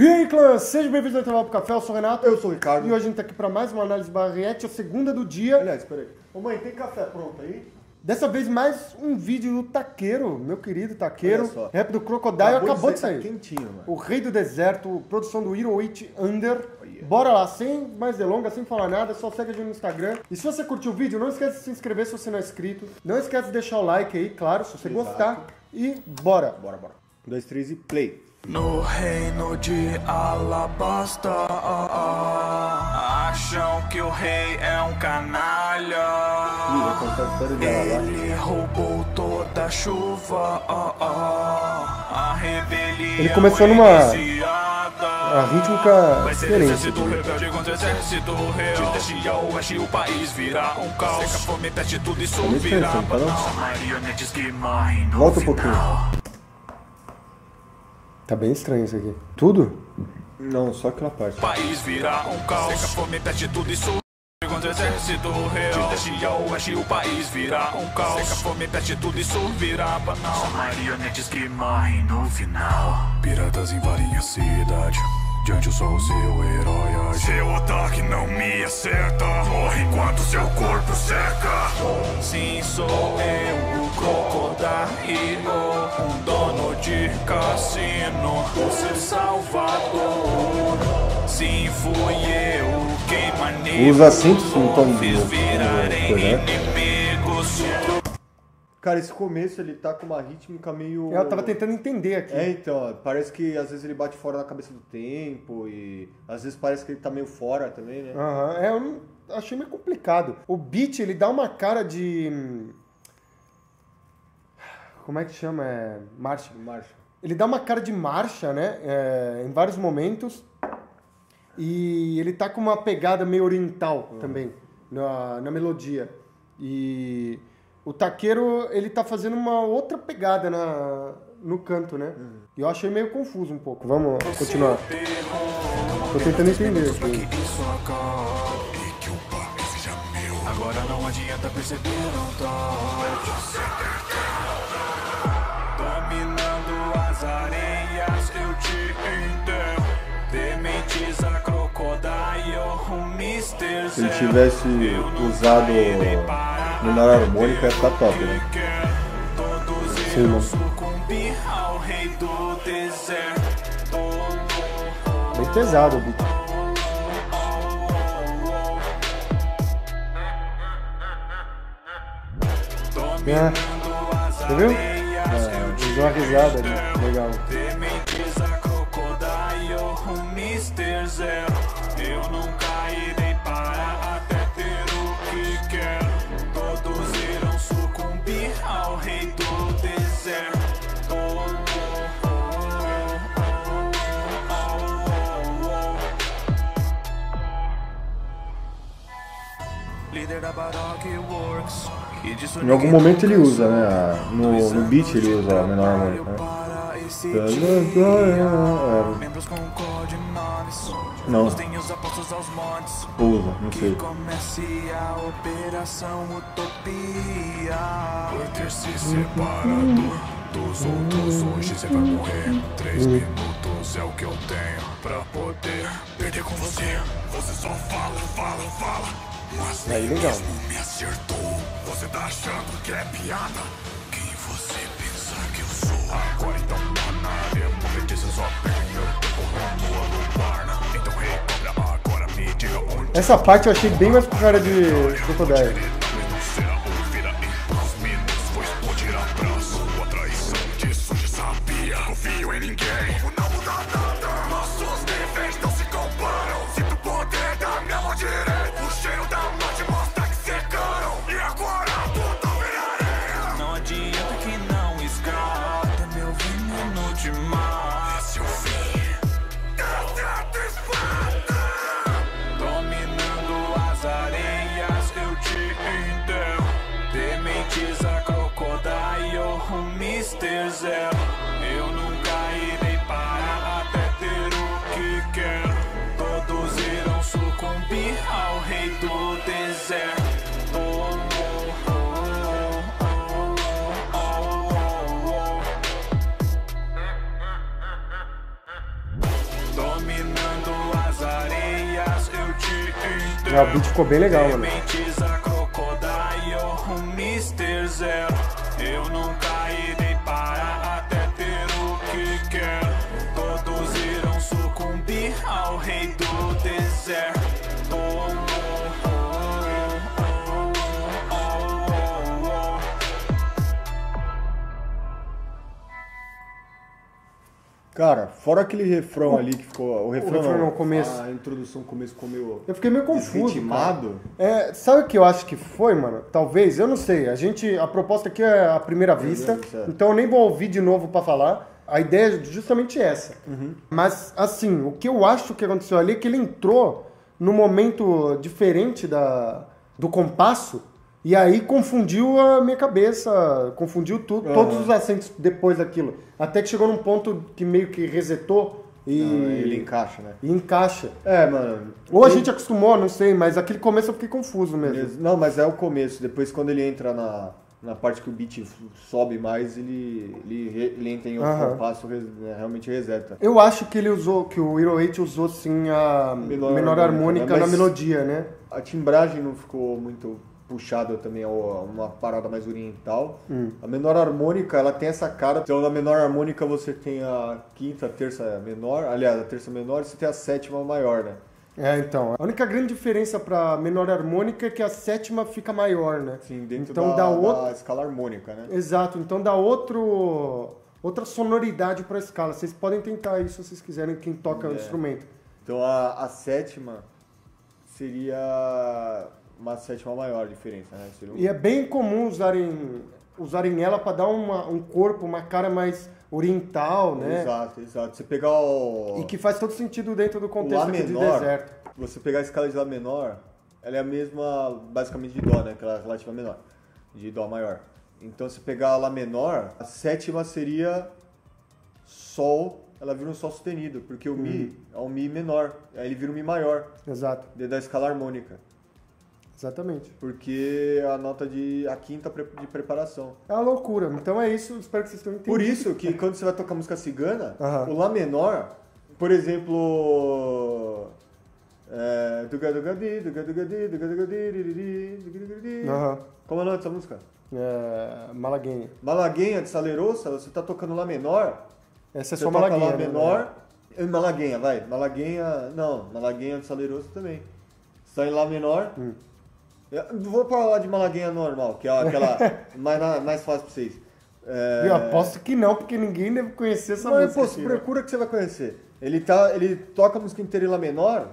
E aí, clã, sejam bem-vindos ao Intervalo pro Café, eu sou o Renato. Eu sou o Ricardo. E hoje a gente tá aqui pra mais uma análise barriete, a segunda do dia. Aliás, peraí. Ô mãe, tem café pronto aí? Dessa vez mais um vídeo do Taqueiro, meu querido Taqueiro. Olha só. Rap do Crocodile acabou, de sair, sair. tá quentinho, mano. O Rei do Deserto, produção do Hero It Under. Oh, yeah. Bora lá, sem mais delongas, sem falar nada, só segue a gente no Instagram. E se você curtiu o vídeo, não esquece de se inscrever se você não é inscrito. Não esquece de deixar o like aí, claro, se você Exato. gostar. E bora. Bora, bora. Um, dois, três e play. No reino de Alabasta, ah, ah, acham que o rei é um canalha. Ele roubou toda a chuva, ah, ah, a rebelião. Ele começou numa-. A rítmica Vai ser diferente. Volta um pouquinho. Tá bem estranho isso aqui. Tudo? Não, só aquela parte. país virá um caos. Seca, fome, peste, tudo isso contra exército real. De leste a oeste o país virá um caos. Seca, fome, peste, tudo isso virá banal. São marionetes que morrem no final. Piratas invadem a cidade. Diante o sol, seu herói age. Seu ataque não me acerta. Morre enquanto seu corpo seca. Sim, sou eu, o crocodilo. De cassino. O seu salvador. Sim, fui eu quem manipulou. Cinto, sim, tom Fiz do- né? inimigos. Cara, esse começo ele tá com uma rítmica meio. Eu tava tentando entender aqui. É, então, parece que às vezes ele bate fora da cabeça do tempo e às vezes parece que ele tá meio fora também, né? Aham, é, eu achei meio complicado. O beat, ele dá uma cara de... Como é que chama? É... Marcha. Marcha. Ele dá uma cara de marcha, né? é, em vários momentos. E ele tá com uma pegada meio oriental também, na, na melodia. E o taqueiro, ele tá fazendo uma outra pegada na, no canto, né? E eu achei meio confuso um pouco. Vamos continuar. Tô tentando entender. Agora não adianta perceber. Dominando as areias, eu te enterro. Dementes a crocodile, o Mr. Se ele tivesse usado menor harmônica, ia estar top, né? Todos Sim, mano. sucumbir ao rei do deserto. Bem pesado o beat. É, você viu? Uma risada ali. Legal. Em algum momento ele usa, né? No, no beat ele usa a menor harmônica, né? para esse É, Membros com codinomes. Não. Usa, não Que sei. comece a operação Utopia. Por ter se separado dos outros, hoje você vai morrer. Três minutos é o que eu tenho pra poder perder com você. Você só fala, fala, fala. Mas Aí, legal. me acertou. Você tá achando que é piada? Quem você pensa que eu sou? Agora então tá na área, profetiza sua perna. Eu tô. Então recobra agora, me diga onde. Essa parte eu achei bem mais com cara de Crocodile. quiser. Eu nunca irei parar até ter o que quero. Todos irão sucumbir ao rei do deserto. Dominando as areias, eu te o beat ficou bem legal, mano. Cara, fora aquele refrão ali que ficou. O refrão, refrão não, no começo. A introdução no começo ficou meio. Eu fiquei meio confuso. É, sabe o que eu acho que foi, mano? Talvez, eu não sei. A gente, a proposta aqui é a primeira vista, vista, é. então eu nem vou ouvir de novo pra falar. A ideia é justamente essa. Mas, assim, o que eu acho que aconteceu ali é que ele entrou num momento diferente da, do compasso e aí confundiu a minha cabeça, confundiu tudo, Aham. todos os acentos depois daquilo. Até que chegou num ponto que meio que resetou e, Ah, Ele encaixa, né? e encaixa. É, mano. Ou a gente acostumou, não sei, mas aquele começo eu fiquei confuso mesmo. Não, mas é o começo. Depois, quando ele entra na, na parte que o beat sobe mais, ele, ele, ele entra em outro Aham. compasso, né, realmente reseta. Eu acho que ele usou, que o Hero 8 usou sim a Menor menor, harmônica, harmônica né? na melodia, né? A timbragem não ficou muito puxada também a uma parada mais oriental. Hum. A menor harmônica, ela tem essa cara. Então, na menor harmônica você tem a quinta, a terça menor. Aliás, a terça menor e você tem a sétima maior, né? É, então. A única grande diferença pra menor harmônica é que a sétima fica maior, né? Assim, dentro Então da, dá da outra- escala harmônica, né? Exato, então dá outro outra sonoridade pra escala. Vocês podem tentar isso se vocês quiserem, quem toca o É. instrumento. Então a, a sétima seria uma sétima maior diferença, né? Um- E é bem comum usarem usarem ela pra dar uma- um corpo, uma cara mais oriental, né? Exato, exato. Você pegar o. E que faz todo sentido dentro do contexto aqui de menor, deserto. você pegar a escala de Lá menor, ela é a mesma basicamente de Dó, né? Aquela relativa menor. De Dó maior. Então se pegar a Lá menor, a sétima seria Sol, ela vira um Sol sustenido, porque o Mi é um Mi menor. Aí ele vira um Mi maior, Exato, dentro da escala harmônica. Exatamente. Porque a nota de. a quinta de preparação. É uma loucura. Então é isso, espero que vocês tenham entendido. Por isso que quando você vai tocar música cigana, o Lá menor, por exemplo. É. Como é o nome dessa música? É, Malaguinha. Malaguenha de Salerosa, você tá tocando Lá menor, Essa é só toca Malaguinha. Lá né? menor, Malaguenha, vai. Malaguenha, não, Malaguenha de Salerosa também. Você tá em Lá menor. Hum. Eu vou falar de Malaguenha normal, que é aquela mais, mais fácil pra vocês. É, Eu aposto que não, porque ninguém deve conhecer essa Mas, música. pô, aqui, né? procura que você vai conhecer. Ele, tá, ele toca a música inteira em Lá menor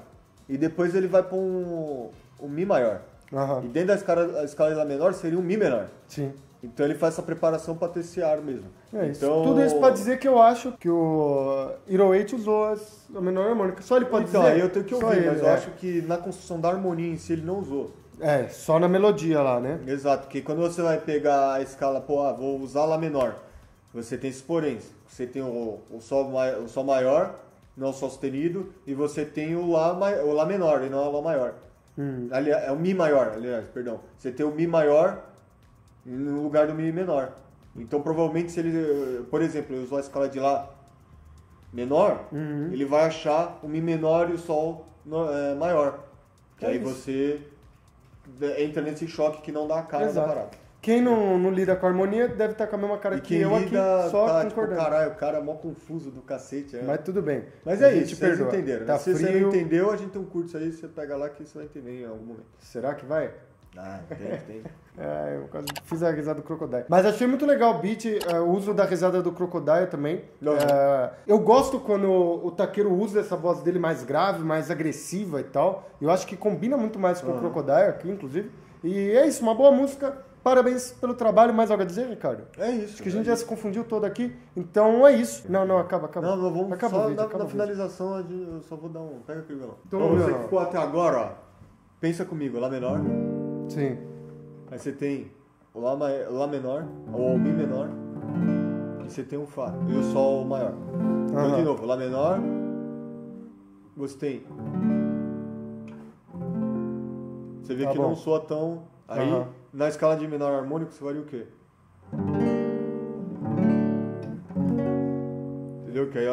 e depois ele vai pra um, um Mi maior. Aham, E dentro da escala, escala de Lá menor seria um Mi menor. sim. Então ele faz essa preparação pra ter esse ar mesmo. É isso. Então, Tudo isso pra dizer que eu acho que o Hero 8 usou as- a menor harmônica. Só ele pode Então, dizer. aí eu tenho que ouvir, ele, mas eu é. acho que na construção da harmonia em si ele não usou. É, só na melodia lá, né? Exato, porque quando você vai pegar a escala, pô, ah, vou usar Lá menor, você tem esses poréns. Você tem o, o, sol, o Sol maior, não o Sol sustenido, e você tem o Lá, o lá menor, e não o Lá maior. Hum. Aliás, é o Mi maior, aliás, perdão. Você tem o Mi maior no lugar do Mi menor. Então, provavelmente, se ele, por exemplo, ele usou a escala de Lá menor, Uhum. ele vai achar o Mi menor e o Sol no- é, maior. Que É aí isso. você entra nesse choque que não dá a cara Exato. da parada. Quem não, não lida com a harmonia deve estar com a mesma cara que quem eu aqui, só tá, tipo, concordando. caralho, o cara é mó confuso do cacete. É. Mas tudo bem. Mas é isso, vocês entenderam. Tá né? Se você frio. não entendeu, a gente tem um curso aí, você pega lá que você vai entender em algum momento. Será que vai? Ah, tem. É, eu quase fiz a risada do Crocodile. Mas achei muito legal o beat, é, o uso da risada do Crocodile também. Uhum. É, eu gosto quando o Taqueiro usa essa voz dele mais grave, mais agressiva e tal. Eu acho que combina muito mais com o Uhum. Crocodile aqui, inclusive. E é isso, uma boa música. Parabéns pelo trabalho. Mais algo a dizer, Ricardo? É isso. Acho que a gente é já se confundiu todo aqui. Então é isso. Não, não, acaba, acaba. Não, não, vamos acaba só o vídeo, na, acaba na o finalização, eu só vou dar um. Pega aquele violão. Então, Então, você que ficou até agora, ó. Pensa comigo, Lá menor. Sim. Aí você tem o Lá, Lá menor, ou o Mi menor. E você tem o Fá. E o Sol maior. Então, Aham. de novo, Lá menor. Você tem. Você vê Tá que bom. não soa tão. Aí, Aham. na escala de menor harmônico, você varia o quê? Entendeu? Que aí.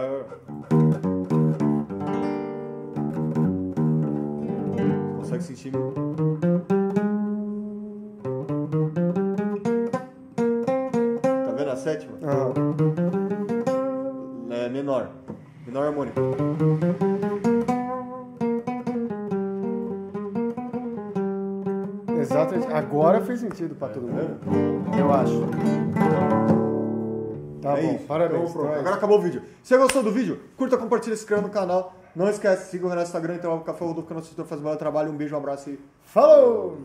consegue sentir. Sétima? Aham. É menor. Menor harmônico. Exatamente. Agora fez sentido pra todo mundo. Eu acho. Tá É bom, isso. parabéns. Então. Então é Agora acabou o vídeo. Se você gostou do vídeo, curta, compartilha, se inscreva no canal. Não esquece, siga o Renato no Instagram, então o Café Rodolfo, que é nosso editor faz o melhor trabalho. Um beijo, um abraço e Falou!